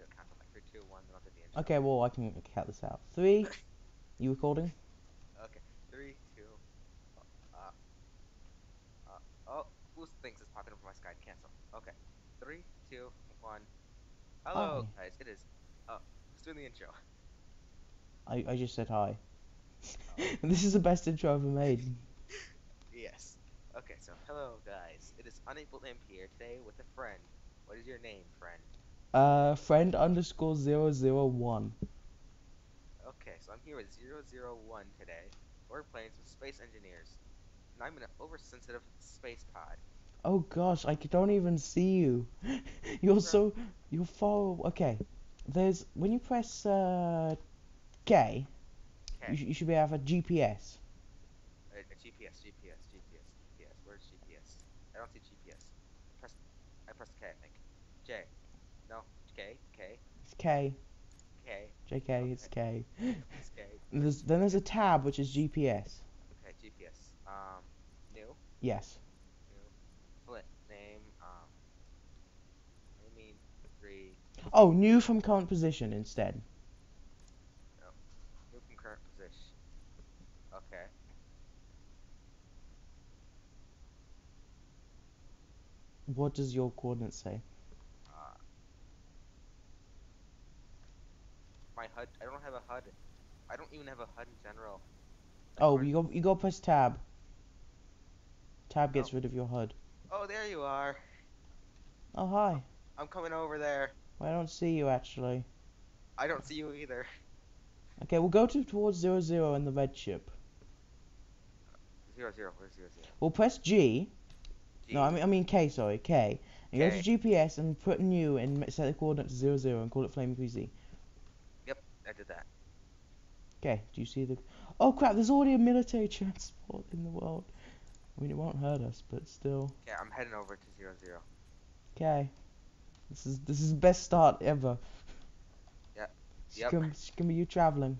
here. Count on like three, two, one. Then I'll do the intro. Okay, well, I can count this out. Three. You recording? Okay. Three, two. Uh. Uh. Oh, whose things is popping up on my sky? Cancel. Okay. Three, two, one. Hello, Hi. guys. It is. Oh, who's doing the intro? I, I just said hi. this is the best intro I've ever made. Yes. Okay. So, hello, guys. It is Unable Imp here today with a friend. What is your name, friend? Uh, friend underscore zero zero one. Okay, so I'm here with 001 today. We're playing some space engineers. And I'm in an oversensitive space pod. Oh gosh, I don't even see you. You're so you're far. Okay, there's when you press uh K, you, sh- you should be able to have a GPS. GPS, GPS, GPS, GPS. Where's GPS? I don't see GPS. Press. I pressed K, I think. J. No. K. K. K. JK, it's K. It's K. There's, then there's a tab which is GPS. Okay. GPS. Um. New. Yes. New. Split. Name. Um. I mean. Three. Oh, new from current position instead. New from current position. Okay. What does your coordinates say? Uh, my HUD. I don't have a HUD. I don't even have a HUD in general. Oh, you go you go press tab. Tab gets Oh. rid of your HUD. Oh, there you are. Oh hi. I'm coming over there. I don't see you actually. I don't see you either. Okay, we'll go to towards zero zero in the red ship. Zero zero. Where's zero zero? We'll press G. G. No, I mean I mean K. Sorry, K. And go to GPS and put new and set the coordinates to zero zero and call it Flaming QZ. I did that. Okay. Do you see the? Oh crap! There's already a military transport in the world. I mean, it won't hurt us, but still. Okay, I'm heading over to zero zero. Okay. This is this is the best start ever. Yeah, yep. it's gonna be you traveling.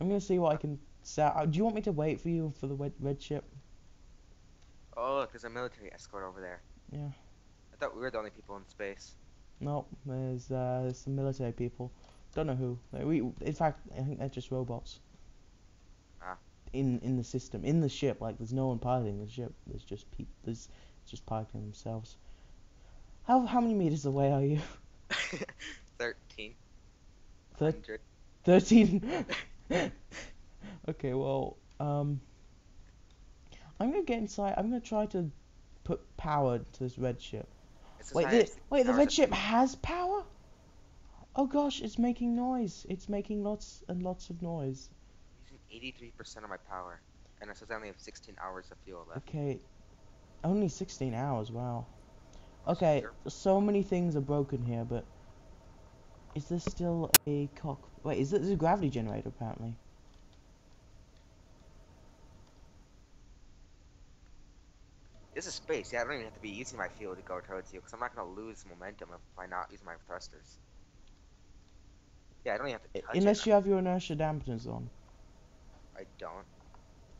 I'm gonna see what I can set. Uh, do you want me to wait for you for the red, red ship? Oh, look, there's a military escort over there. Yeah. I thought we were the only people in space. No, there's uh, there's some military people. Don't know who. Like, we, in fact, I think they're just robots. Ah. In in the system, in the ship, like there's no one piloting the ship. There's just peop There's just piloting themselves. How how many meters away are you? Thirteen. Thir- Thirteen. okay, well, um, I'm gonna get inside. I'm gonna try to put power to this red ship. Wait, the, wait, the red ship has power? Oh gosh, it's making noise. It's making lots and lots of noise. Using eighty-three percent of my power, and it says I only have sixteen hours of fuel left. Okay, only 16 hours, wow. Okay, so many things are broken here, but is there still a cock? Wait, is this a gravity generator apparently? This is space. Yeah, I don't even have to be using my fuel to go towards you, because I'm not gonna lose momentum if I not use my thrusters. Yeah, I don't even have to touch Unless it. you have your inertia dampeners on. I don't.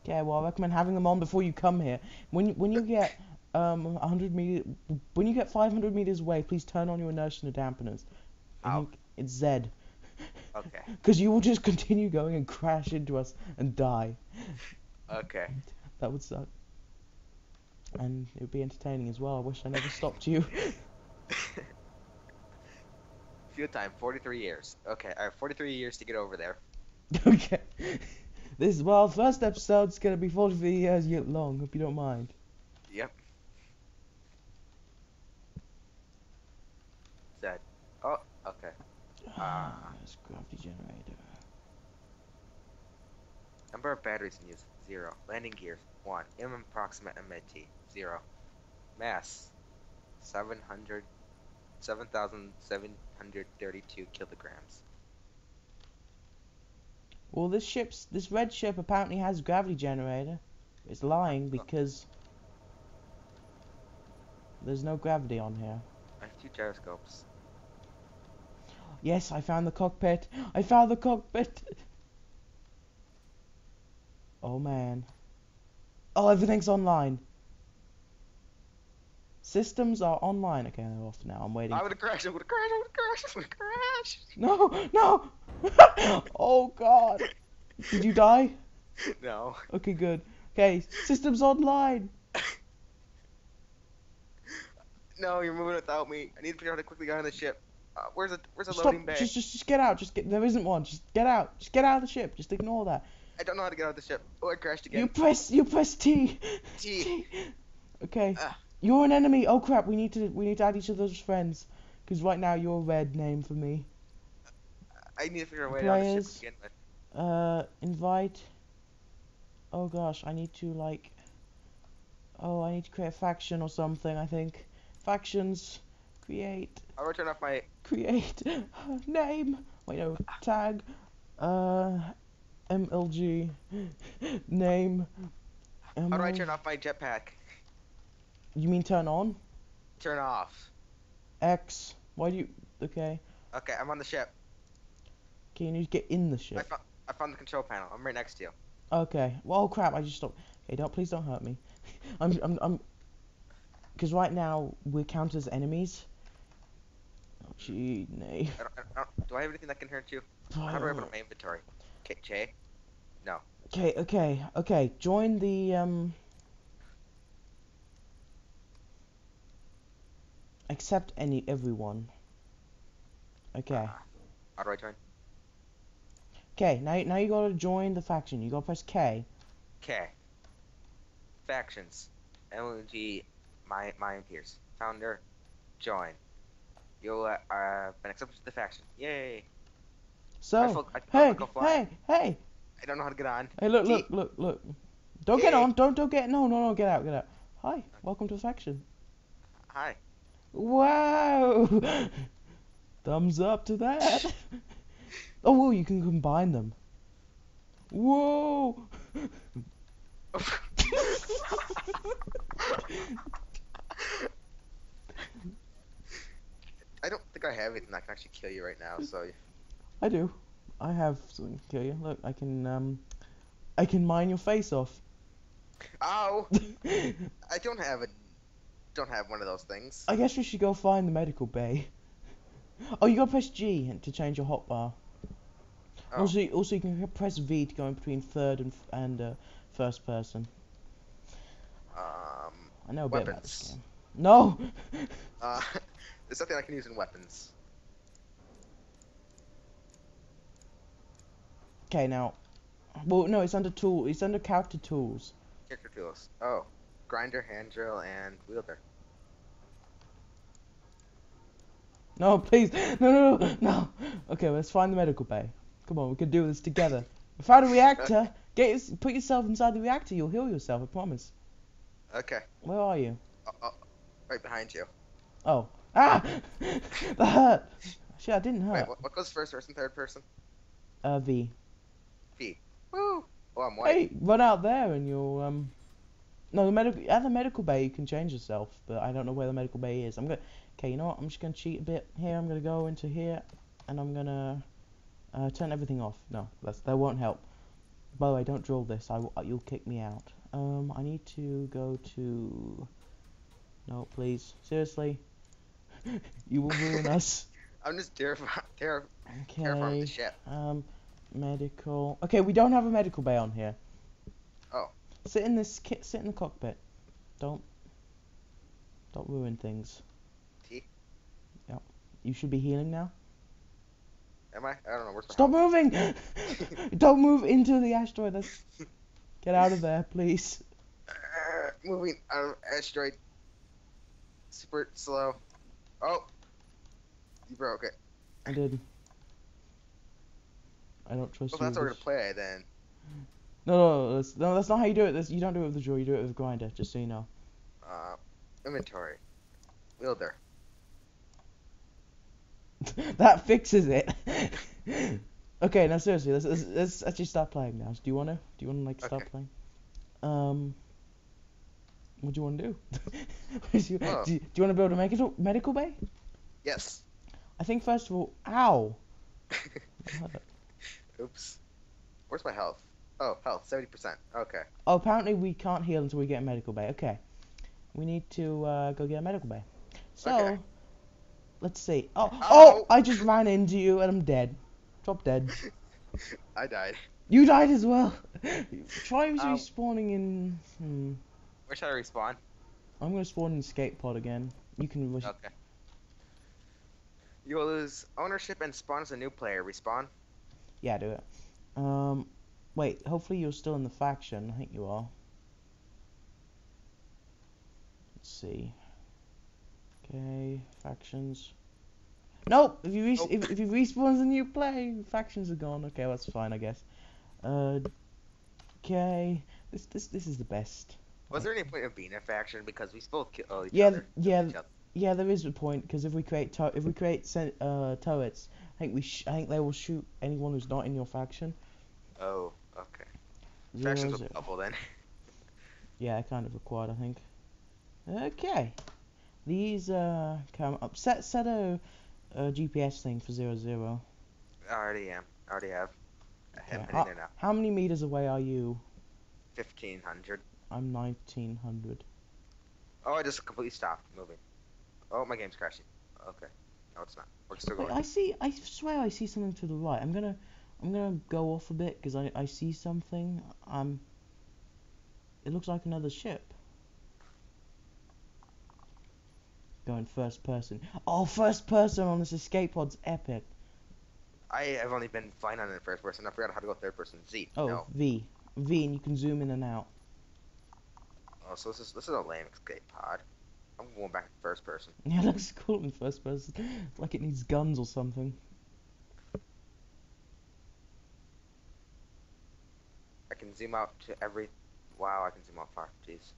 Okay, well I recommend having them on before you come here. When you- when you get um 100 meter, when you get 500 meters away, please turn on your inertia dampeners. Think it's Z. Okay. Because you will just continue going and crash into us and die. Okay. That would suck. And it would be entertaining as well. I wish I never stopped you. Fuel time, 43 years. Okay, I have 43 years to get over there. okay. This well, first episode's gonna be 43 years long, if you don't mind. Yep. Zed. Oh, okay. Ah. Gravity generator. Number of batteries in use, 0. Landing gears, 1. M approximate MAT, 0. Mass, 700, 7,732 kilograms. Well, this ship's this red ship apparently has a gravity generator. It's lying oh. because there's no gravity on here. I have two gyroscopes. Yes, I found the cockpit. I found the cockpit. Oh man. Oh, everything's online. Systems are online. Okay, they're off now. I'm waiting. I'm gonna crash. I'm gonna crash. I'm gonna crash. I'm gonna crash. No, no. oh God. Did you die? No. Okay, good. Okay, systems online. No, you're moving without me. I need to figure out how to quickly get on the ship. Uh, where's the Where's the Stop. loading bay? Just, just, just get out. Just get. There isn't one. Just get out. Just get out of the ship. Just ignore that. I don't know how to get out of the ship. Oh, I crashed again. You press. You press T. T. Okay. Ah. You're an enemy. Oh crap. We need to. We need to add each other as friends. Because right now you're a red name for me. I need to figure out a way out of the Players. to begin with. Uh, invite. Oh gosh, I need to like. Oh, I need to create a faction or something. I think factions. Create. I'll return off my. Create. Name. Wait no. Tag. Uh. MLG. Name. How do I turn off my jetpack? You mean turn on? Turn off. X. Why do you? Okay. Okay, I'm on the ship. Okay, you need to get in the I ship. found. I found the control panel. I'm right next to you. Okay. Well, oh crap! I just stopped. Okay, don't please don't hurt me. I'm I'm I'm. Because right now we're counted as enemies. Oh, gee, nay. I don't, I don't, do I have anything that can hurt you? How do I open up my inventory? Okay, Jay. No. Okay, okay, okay. Join the um. Accept any everyone. Okay. How do I join? Okay. Now now you gotta join the faction. You gotta press K. K. Factions. MLG. My my peers. Founder. Join. You uh, uh been accepted to the faction. Yay! I So. feel- I, Hey, I hey, hey, I don't know how to get on. hey! Look, look, look, look! Don't get on! Don't, don't get! No, no, no! Get out, get out! Hi, welcome to the faction. Hi. Wow! Thumbs up to that. oh, whoa! You can combine them. Whoa! I don't think I have anything that can actually kill you right now. So I do. I have something to kill you. Look, I can um, I can mine your face off. Ow! I don't have a. Don't have one of those things. I guess we should go find the medical bay. Oh, you gotta press G to change your hotbar. Oh. Also, also you can press V to go in between third and and uh, first person. Um. I know a bit about this Weapons. game. No. Uh. There's something I can use in weapons. Okay, now. Well, no, it's under tool. It's under character tools. Character tools. Oh. Grinder, hand drill, and welder. No, please. No, no, no, no. Okay, let's find the medical bay. Come on, we can do this together. We found a reactor. Get your, put yourself inside the reactor. You'll heal yourself. I promise. Okay. Where are you? Oh, oh, right behind you. Oh. Ah! that hurt. Shit, I didn't Wait, hurt. what, what goes first person, third person? Uh, V. Woo! Oh, I'm white. Hey, run out there and you'll um. No, the medical at the medical bay you can change yourself, but I don't know where the medical bay is. I'm gonna. Okay, you know what? I'm just gonna cheat a bit here. I'm gonna go into here, and I'm gonna uh, turn everything off. No, that's that won't help. By the way, don't drill this. I you'll kick me out. Um, I need to go to. No, please, seriously. you will ruin us. I'm just terrified, terri terrified of Okay. the ship. Um, medical. Okay, we don't have a medical bay on here. Sit in this. Ki- sit in the cockpit. Don't. Don't ruin things. T? Yep. You should be healing now. Am I? I don't know. Where's Stop moving! don't move into the asteroid. Let's get out of there, please. Uh, moving out of asteroid. Super slow. Oh! You broke it. I did. I don't trust Well, you. Well, that's how we're gonna play then. No, no, no, that's, no, that's not how you do it. That's, you don't do it with the drill. You do it with the grinder. Just so you know. Uh, inventory. Welder. that fixes it. okay, now seriously, let's, let's let's actually start playing now. Do you wanna? Do you wanna like start Okay. playing? Um, what do you wanna do? do, you, Oh. do, you, do you wanna build a medical medical bay? Yes. I think first of all, ow. Oops. Where's my health? Oh, health, 70%. Okay. Oh, apparently we can't heal until we get a medical bay. Okay. we need to uh, go get a medical bay. So, Okay. let's see. Oh, oh, Oh! I just ran into you and I'm dead. Drop dead. I died. You died as well. Try Ow. respawning in. Hmm. Where should I respawn? I'm gonna spawn in skate pod again. You can. Okay. You will lose ownership and spawn as a new player. Respawn. Yeah, do it. Um, wait. Hopefully you're still in the faction. I think you are. Let's see. Okay, factions. Nope. If you Nope. if, if you respawn as a new player, factions are gone. Okay, well, that's fine, I guess. Uh, okay. This this this is the best. Was there any point of being a faction because we both kill each Yeah, other? yeah. Other. Yeah, there is a point because if we create if we create uh, turrets, I think we sh- I think they will shoot anyone who's not in your faction. Oh, okay. Zero, Factions zero. with double then. Yeah, kind of required, I think. Okay. These uh come up. Set set a, a GPS thing for zero zero. I already am. I already have. I Okay, it now. How many meters away are you? Fifteen hundred. I'm nineteen hundred. Oh, I just completely stopped moving. Oh, my game's crashing. Okay. No, it's not. We're still Wait, going. I see. I swear I see something to the right. I'm gonna I'm gonna go off a bit because I I see something. Um. It looks like another ship. Going first person. Oh, first person on this escape pod's epic. I have only been flying on it in first person. I forgot how to go third person. Z. Oh, No. V. V, and you can zoom in and out. Oh, so this is this is a lame escape pod. I'm going back to first person. Yeah, it looks cool in first person. like it needs guns or something. I can zoom out to every. Wow, I can zoom out far. Jeez.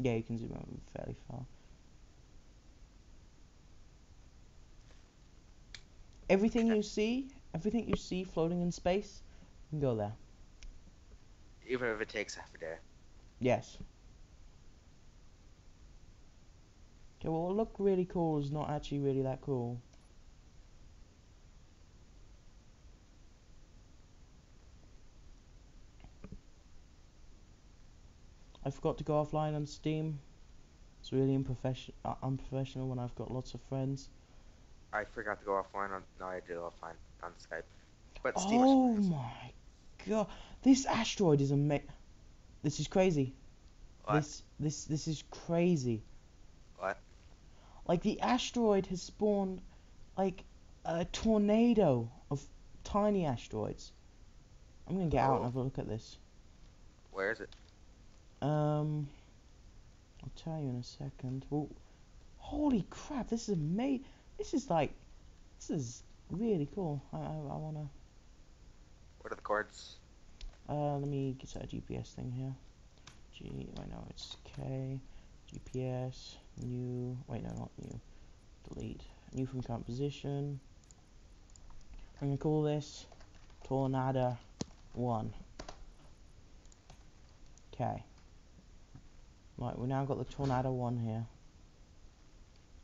Yeah, you can zoom out fairly far. Everything you see, everything you see floating in space, you can go there. Even if it takes half a day. Yes. Okay, well, what looked really cool is not actually really that cool. I forgot to go offline on Steam. It's really unprofession- uh, unprofessional when I've got lots of friends. I forgot to go offline on. No, I did offline on Skype. But Steam Oh my god, this asteroid is ama- This is crazy. What? This this this is crazy. What? Like the asteroid has spawned like a tornado of tiny asteroids. I'm gonna get out and Oh. have a look at this. Where is it? Um, I'll tell you in a second. Well, holy crap! This is amazing. This is like, this is really cool. I I, I wanna. What are the chords? Uh, let me get a GPS thing here. G, wait, no, it's K, GPS, new, wait, no, not new, delete, new from current position. I'm gonna call this Tornado 1. Okay. Right, we now got the Tornado 1 here.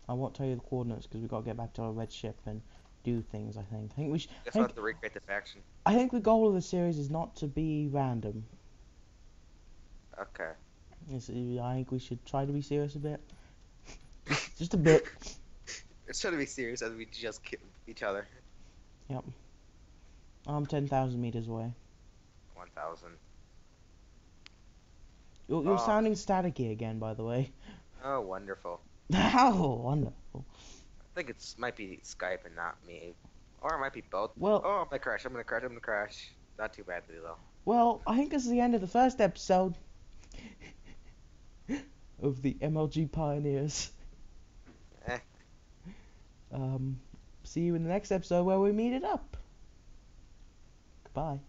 I won't tell you the coordinates because we've got to get back to our red ship and do things, I think. I think we sh- Guess I think, to recreate the faction. I think the goal of the series is not to be random. Okay. Yes, I think we should try to be serious a bit. Just a bit. It's trying to be serious as we just kill each other. Yep. I'm 10,000 meters away. 1,000. You're, you're Ah. sounding staticky again, by the way. Oh, wonderful. How wonderful. I think it might be Skype and not me. Or it might be both. Well, Oh, I'm gonna crash. I'm gonna crash. I'm gonna crash. Not too badly though. well, I think this is the end of the first episode of the MLG Pioneers. Eh. Um, see you in the next episode where we meet it up. Goodbye.